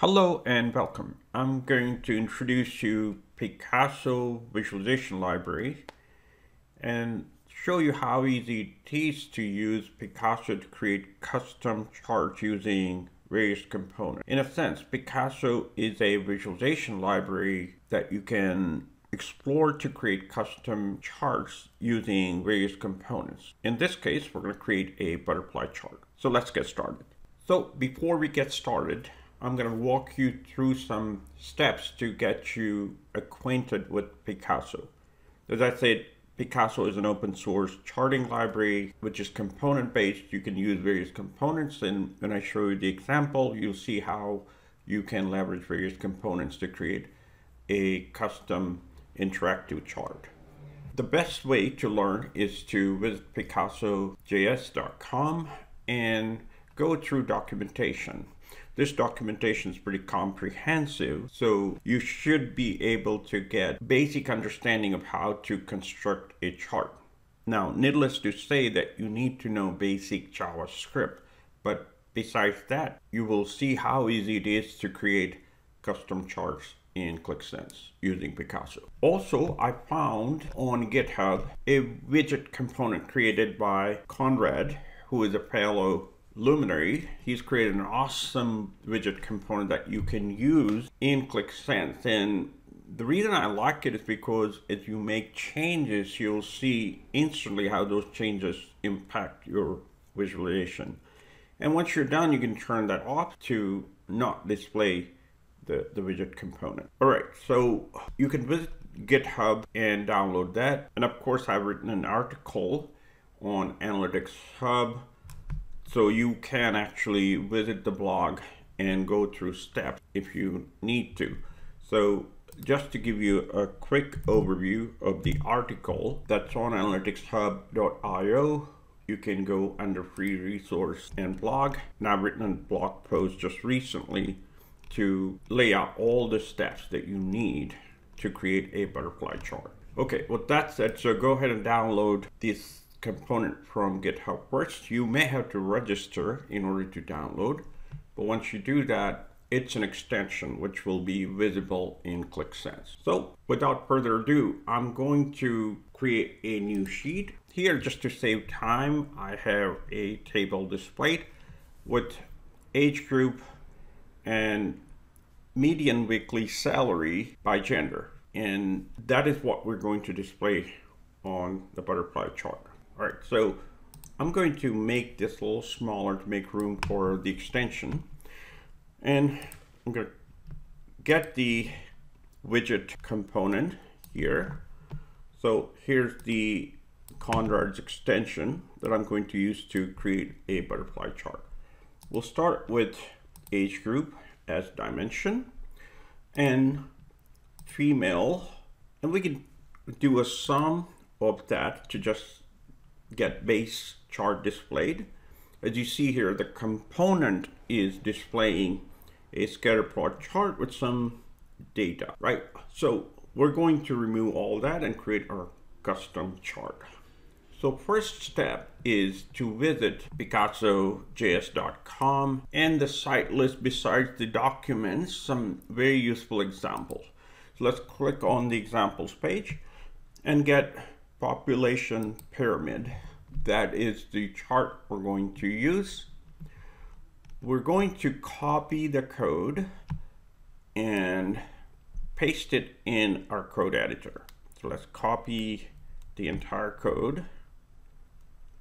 Hello and welcome. I'm going to introduce you Picasso Visualization Library and show you how easy it is to use Picasso to create custom charts using various components. In a sense, Picasso is a visualization library that you can explore to create custom charts using various components. In this case, we're going to create a butterfly chart. So let's get started. So before we get started, I'm going to walk you through some steps to get you acquainted with Picasso. As I said, Picasso is an open source charting library, which is component based. You can use various components. And when I show you the example, you'll see how you can leverage various components to create a custom interactive chart. The best way to learn is to visit picassojs.com and go through documentation. This documentation is pretty comprehensive, so you should be able to get basic understanding of how to construct a chart. Now, needless to say that you need to know basic JavaScript, but besides that, you will see how easy it is to create custom charts in Qlik Sense using Picasso. Also, I found on GitHub a widget component created by Conrad, who is a fellow luminary. He's created an awesome widget component that you can use in Qlik Sense. And the reason I like it is because as you make changes, you'll see instantly how those changes impact your visualization. And once you're done, you can turn that off to not display the, the widget component. All right, so you can visit GitHub and download that. And of course, I've written an article on Analytics Hub. So you can actually visit the blog and go through steps if you need to. So just to give you a quick overview of the article that's on analyticshub.io, you can go under free resource and blog. And I've written a blog post just recently to lay out all the steps that you need to create a butterfly chart. Okay, with that said, so go ahead and download this component from GitHub first. You may have to register in order to download, but once you do that, it's an extension which will be visible in Qlik Sense. So without further ado, I'm going to create a new sheet. Here, just to save time, I have a table displayed with age group, and median weekly salary by gender. And that is what we're going to display on the butterfly chart. All right, so I'm going to make this a little smaller to make room for the extension. And I'm going to get the widget component here. So here's the Conrad's extension that I'm going to use to create a butterfly chart. We'll start with age group as dimension and female and we can do a sum of that to just get base chart displayed. As you see here the component is displaying a scatter plot chart with some data right? So we're going to remove all that and create our custom chart. So first step is to visit picassojs.com and the site lists besides the documents some very useful examples. So let's click on the examples page and get population pyramid. That is the chart we're going to use. We're going to copy the code and paste it in our code editor. So let's copy the entire code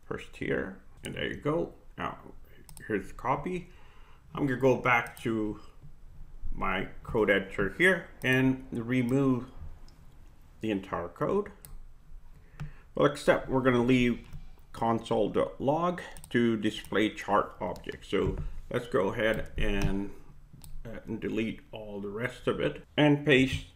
first here, and there you go. Now, here's the copy. I'm gonna go back to my code editor here and remove the entire code. Well, except we're gonna leave console.log to display chart object. So let's go ahead and, uh, and delete all the rest of it and paste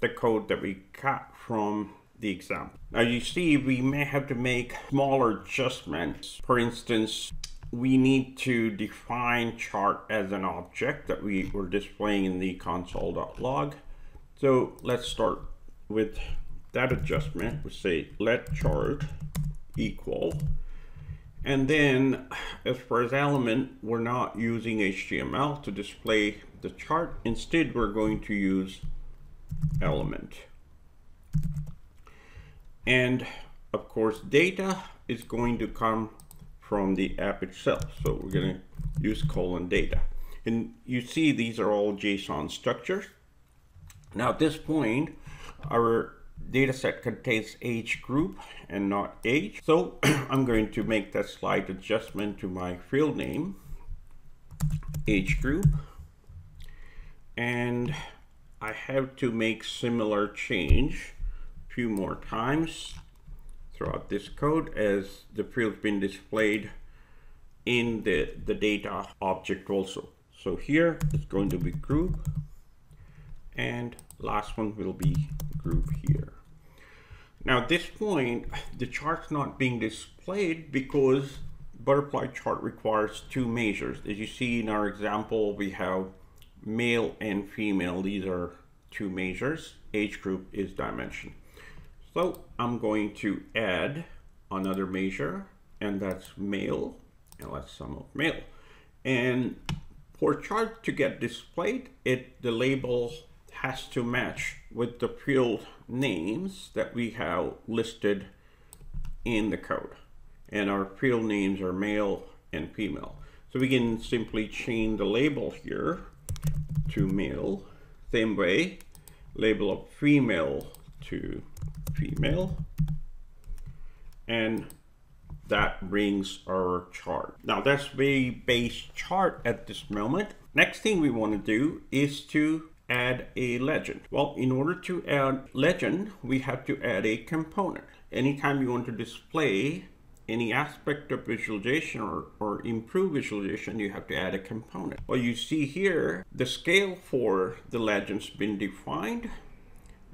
the code that we got from the example. Now you see we may have to make smaller adjustments. For instance, we need to define chart as an object that we were displaying in the console.log. So let's start with that adjustment. We say let chart equal And then as far as element, we're not using HTML to display the chart. Instead, we're going to use element. And of course, data is going to come from the app itself. So we're going to use colon data. And you see these are all JSON structures. Now at this point, our data set contains age group and not age. So I'm going to make that slight adjustment to my field name, age group. And I have to make similar change a few more times throughout this code as the field's been displayed in the, the data object also. So here it's going to be group and last one will be group here. Now at this point, the chart's not being displayed because butterfly chart requires two measures. As you see in our example, we have male and female. These are two measures. Age group is dimension. So I'm going to add another measure and that's male and let's sum of male. And for chart to get displayed, it the label has to match with the field names that we have listed in the code. And our field names are male and female. So we can simply change the label here to male. Same way, label of female to female. And that brings our chart. Now that's the base chart at this moment. Next thing we want to do is to add a legend. Well, in order to add legend, we have to add a component. Anytime you want to display any aspect of visualization or, or improve visualization, you have to add a component. Well, you see here, the scale for the legend's been defined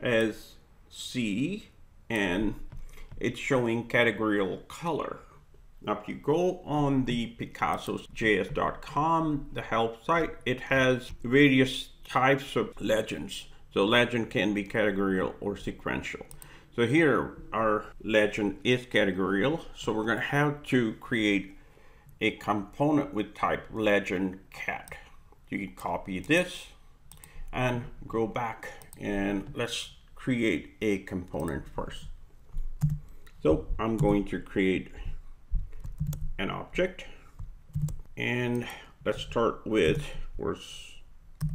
as C and it's showing categorical color. Now, if you go on the picasso.js.com, the help site, it has various types of legends. So legend can be categorical or sequential. So here our legend is categorical. So we're going to have to create a component with type legend cat. You can copy this and go back and let's create a component first. So I'm going to create an object and let's start with where's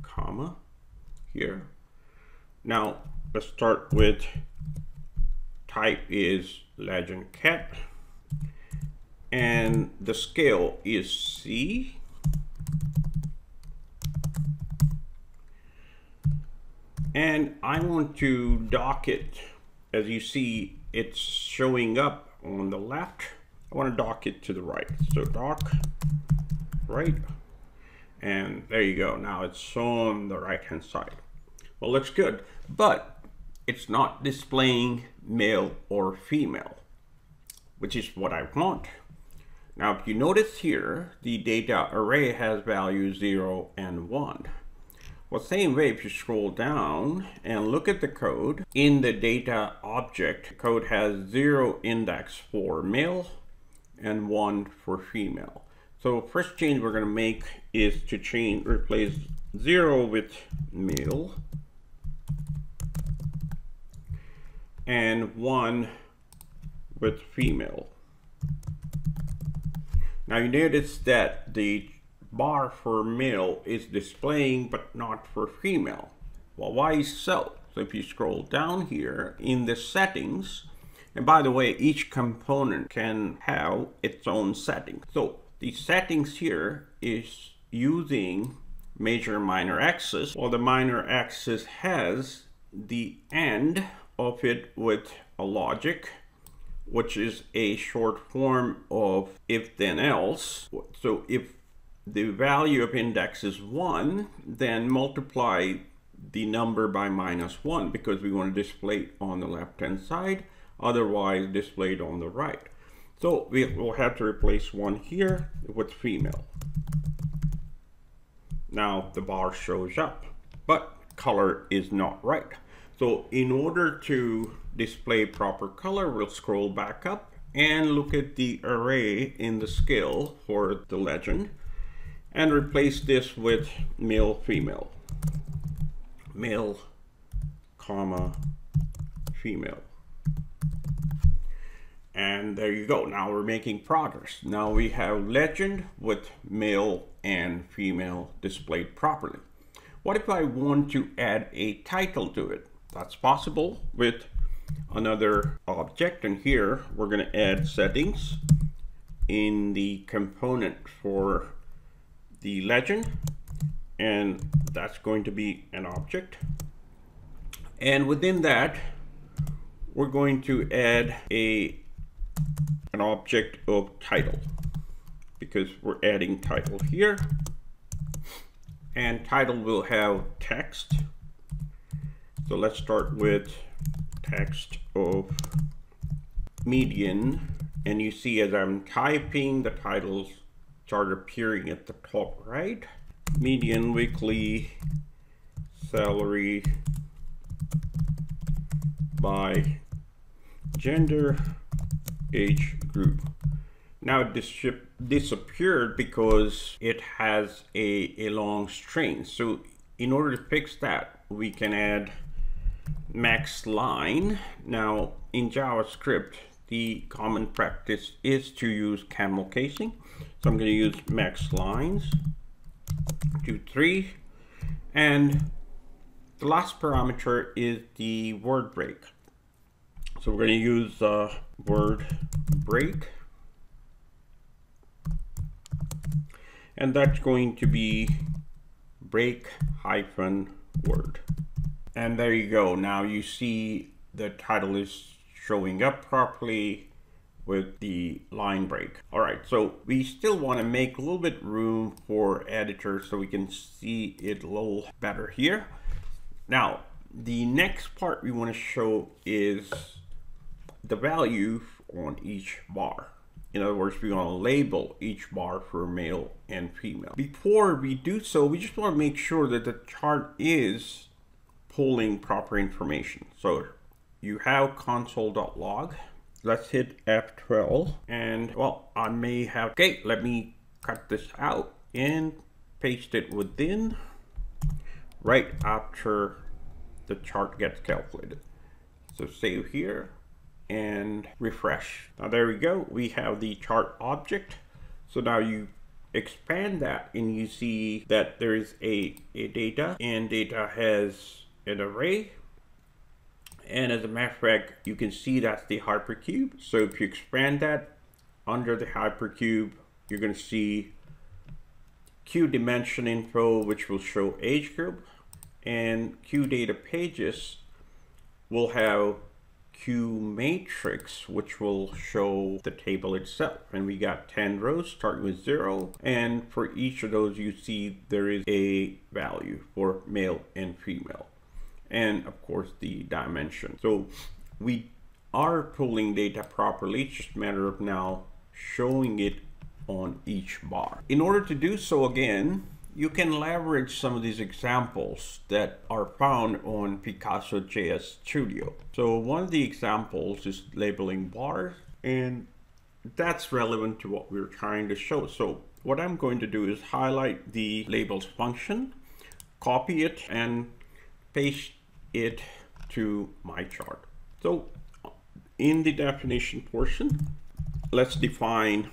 comma here. Now let's start with type is legend cat and the scale is C. And I want to dock it. As you see it's showing up on the left. I want to dock it to the right. So dock right and there you go. Now it's on the right hand side. Well looks good but it's not displaying male or female which is what I want. Now if you notice here the data array has values 0 and 1 well, same way, if you scroll down and look at the code, in the data object, code has zero index for male and one for female. So first change we're going to make is to change, replace zero with male and one with female. Now you notice that the bar for male is displaying but not for female. Well, why so? So if you scroll down here in the settings, and by the way, each component can have its own setting. So the settings here is using major minor axis. Well, the minor axis has the end of it with a logic which is a short form of if then else. So if the value of index is 1, then multiply the number by minus 1 because we want to display it on the left hand side, otherwise displayed on the right. So we will have to replace 1 here with female. Now the bar shows up, but color is not right. So in order to display proper color, we'll scroll back up and look at the array in the skill for the legend and replace this with male female male comma female and there you go. Now we're making progress. Now we have legend with male and female displayed properly. What if I want to add a title to it? That's possible with another object. And here we're going to add settings in the component for the legend. And that's going to be an object. And within that we're going to add a an object of title because we're adding title here. And title will have text. So let's start with text of median. And you see as I'm typing the titles start appearing at the top right. Median weekly salary by gender age group. Now this ship disappeared because it has a, a long string. So in order to fix that we can add max line. Now in JavaScript the common practice is to use camel casing. So I'm going to use max lines to 3 and the last parameter is the word break so we're going to use uh, word break and that's going to be break hyphen word and there you go now you see the title is showing up properly with the line break. All right, so we still want to make a little bit room for editor so we can see it a little better here. Now, the next part we want to show is the value on each bar. In other words, we want to label each bar for male and female. Before we do so, we just want to make sure that the chart is pulling proper information. So you have console.log let's hit F12 and well I may have okay let me cut this out and paste it within right after the chart gets calculated so save here and refresh. Now there we go. We have the chart object. So now you expand that and you see that there is a, a data and data has an array. And as a matter of fact, you can see that's the hypercube. So if you expand that under the hypercube, you're going to see Q dimension info, which will show age group, and Q data pages will have Q matrix, which will show the table itself. And we got 10 rows starting with zero. And for each of those, you see there is a value for male and female and of course the dimension. So we are pulling data properly, it's just a matter of now showing it on each bar. In order to do so again, you can leverage some of these examples that are found on Picasso JS Studio. So one of the examples is labeling bars and that's relevant to what we're trying to show. So what I'm going to do is highlight the labels function, copy it and paste it to my chart. So in the definition portion, let's define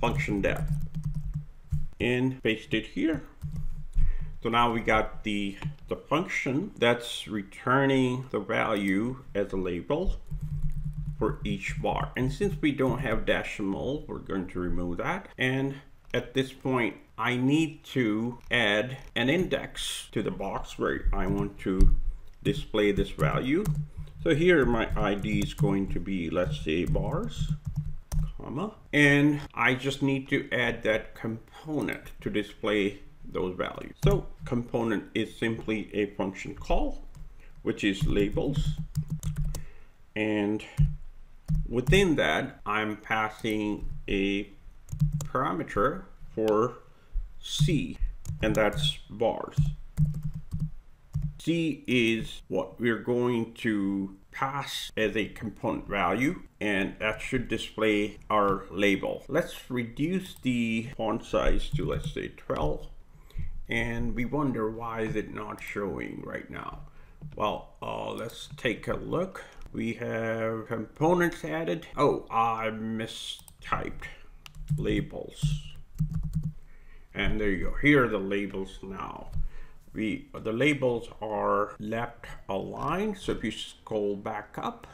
function def and paste it here. So now we got the, the function that's returning the value as a label for each bar. And since we don't have decimal, we're going to remove that. And at this point, I need to add an index to the box where I want to display this value. So here my ID is going to be, let's say bars, comma, and I just need to add that component to display those values. So component is simply a function call, which is labels. And within that, I'm passing a parameter for C, and that's bars. C is what we're going to pass as a component value and that should display our label. Let's reduce the font size to let's say 12 and we wonder why is it not showing right now. Well, uh, let's take a look. We have components added. Oh, I mistyped labels. And there you go. Here are the labels now. We, the labels are left aligned. So if you scroll back up,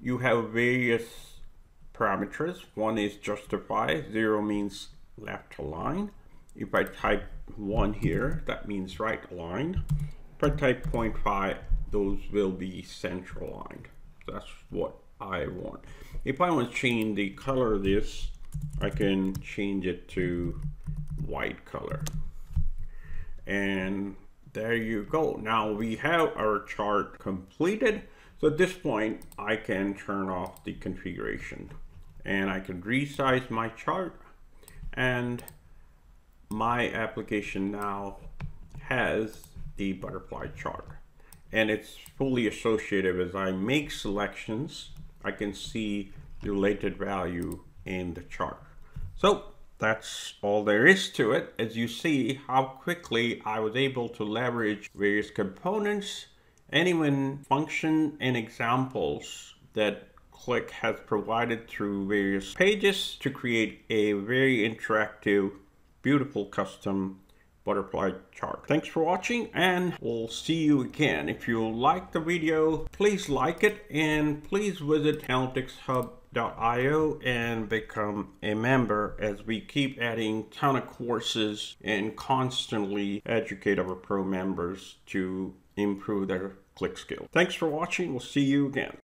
you have various parameters. One is justify, zero means left aligned. If I type one here, that means right aligned. If I type 0.5, those will be center aligned. That's what I want. If I want to change the color of this, I can change it to white color. And there you go. Now we have our chart completed. So at this point, I can turn off the configuration. And I can resize my chart. And my application now has the butterfly chart. And it's fully associative as I make selections I can see the related value in the chart. So that's all there is to it as you see how quickly I was able to leverage various components even function and examples that Qlik has provided through various pages to create a very interactive beautiful custom butterfly chart. Thanks for watching and we'll see you again. If you like the video, please like it and please visit analyticshub.io and become a member as we keep adding ton of courses and constantly educate our pro members to improve their Qlik skill. Thanks for watching. We'll see you again.